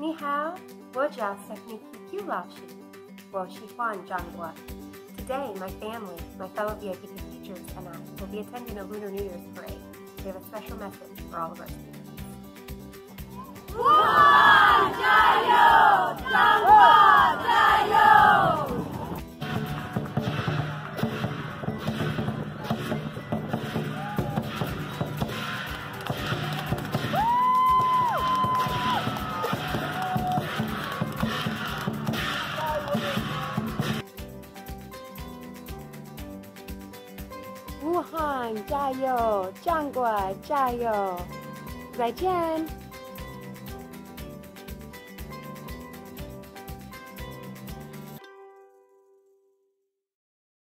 你好，我叫 Stephanie Q 老师，我喜欢中国。Today, my family, my fellow VIPT teachers, and I will be attending a Lunar New Year's parade. We have a special message for all of our students. 武汉加油，中国加油！再见。